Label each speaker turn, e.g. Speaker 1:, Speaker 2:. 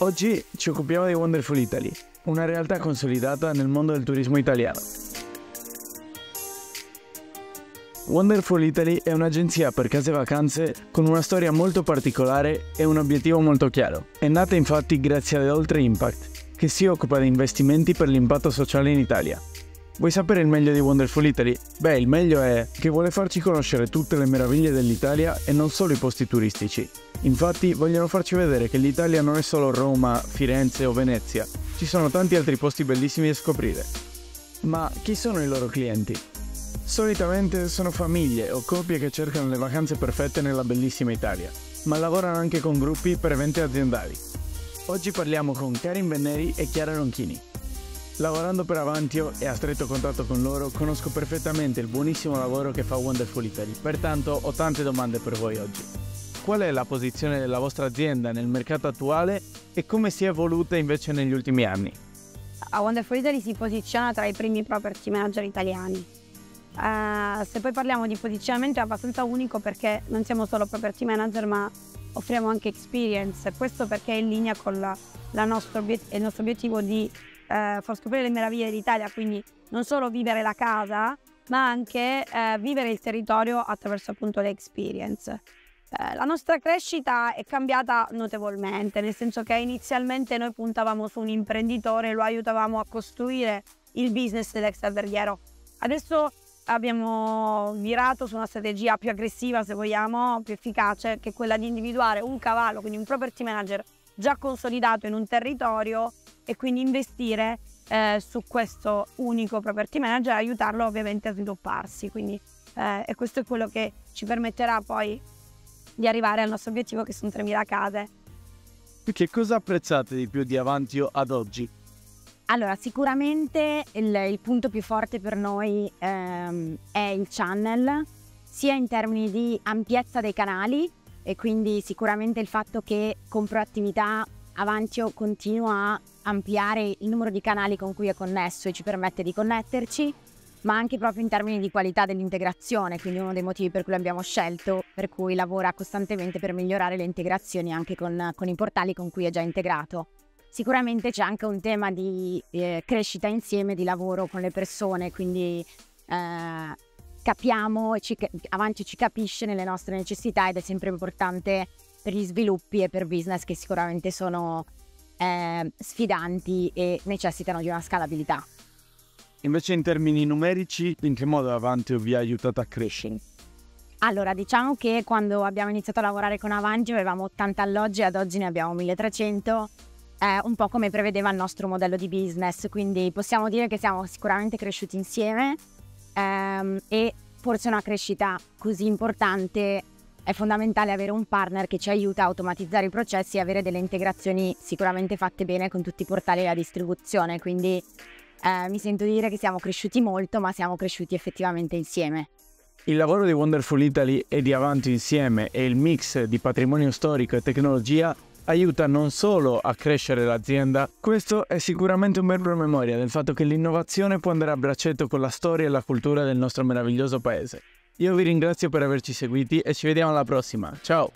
Speaker 1: Oggi ci occupiamo di Wonderful Italy, una realtà consolidata nel mondo del turismo italiano. Wonderful Italy è un'agenzia per case vacanze con una storia molto particolare e un obiettivo molto chiaro. È nata infatti grazie ad Oltre Impact, che si occupa di investimenti per l'impatto sociale in Italia. Vuoi sapere il meglio di Wonderful Italy? Beh, il meglio è che vuole farci conoscere tutte le meraviglie dell'Italia e non solo i posti turistici. Infatti vogliono farci vedere che l'Italia non è solo Roma, Firenze o Venezia, ci sono tanti altri posti bellissimi da scoprire. Ma chi sono i loro clienti? Solitamente sono famiglie o coppie che cercano le vacanze perfette nella bellissima Italia, ma lavorano anche con gruppi per eventi aziendali. Oggi parliamo con Karin Benneri e Chiara Ronchini. Lavorando per Avantio e a stretto contatto con loro, conosco perfettamente il buonissimo lavoro che fa Wonderful Italy, pertanto ho tante domande per voi oggi. Qual è la posizione della vostra azienda nel mercato attuale e come si è evoluta invece negli ultimi anni?
Speaker 2: A Wonderful Italy si posiziona tra i primi property manager italiani. Uh, se poi parliamo di posizionamento è abbastanza unico perché non siamo solo property manager ma offriamo anche experience, questo perché è in linea con la, la nostro, il nostro obiettivo di eh, far scoprire le meraviglie d'Italia, quindi non solo vivere la casa, ma anche eh, vivere il territorio attraverso appunto le experience. Eh, la nostra crescita è cambiata notevolmente, nel senso che inizialmente noi puntavamo su un imprenditore lo aiutavamo a costruire il business dell'extraverghiero. Adesso abbiamo virato su una strategia più aggressiva, se vogliamo, più efficace, che è quella di individuare un cavallo, quindi un property manager già consolidato in un territorio e quindi investire eh, su questo unico property manager e aiutarlo ovviamente a svilupparsi. Quindi, eh, e questo è quello che ci permetterà poi di arrivare al nostro obiettivo che sono 3.000 case.
Speaker 1: Che cosa apprezzate di più di Avantio ad oggi?
Speaker 3: Allora, sicuramente il, il punto più forte per noi ehm, è il channel, sia in termini di ampiezza dei canali e quindi sicuramente il fatto che con proattività Avantio continua a ampliare il numero di canali con cui è connesso e ci permette di connetterci, ma anche proprio in termini di qualità dell'integrazione, quindi uno dei motivi per cui l'abbiamo scelto, per cui lavora costantemente per migliorare le integrazioni anche con, con i portali con cui è già integrato. Sicuramente c'è anche un tema di eh, crescita insieme, di lavoro con le persone, quindi eh, capiamo ci, Avanti ci capisce nelle nostre necessità ed è sempre importante per gli sviluppi e per business che sicuramente sono eh, sfidanti e necessitano di una scalabilità.
Speaker 1: Invece in termini numerici, in che modo Avanti vi ha aiutato a crescere?
Speaker 3: Allora, diciamo che quando abbiamo iniziato a lavorare con Avanti avevamo 80 alloggi, ad oggi ne abbiamo 1300, eh, un po' come prevedeva il nostro modello di business, quindi possiamo dire che siamo sicuramente cresciuti insieme ehm, e forse una crescita così importante è fondamentale avere un partner che ci aiuta a automatizzare i processi e avere delle integrazioni sicuramente fatte bene con tutti i portali della distribuzione. Quindi eh, mi sento dire che siamo cresciuti molto, ma siamo cresciuti effettivamente insieme.
Speaker 1: Il lavoro di Wonderful Italy e di Avanti insieme e il mix di patrimonio storico e tecnologia aiuta non solo a crescere l'azienda, questo è sicuramente un bel promemoria del fatto che l'innovazione può andare a braccetto con la storia e la cultura del nostro meraviglioso paese. Io vi ringrazio per averci seguiti e ci vediamo alla prossima. Ciao!